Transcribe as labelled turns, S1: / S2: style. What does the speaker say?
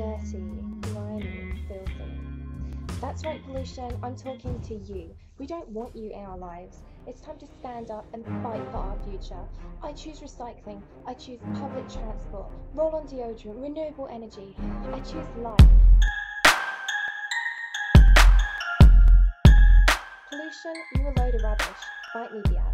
S1: dirty, grimy, mm. filthy. That's right, pollution, I'm talking to you. We don't want you in our lives. It's time to stand up and fight for our future. I choose recycling. I choose public transport, roll on deodorant, renewable energy. I choose life. Pollution, you're a load of rubbish. Fight me, biatch.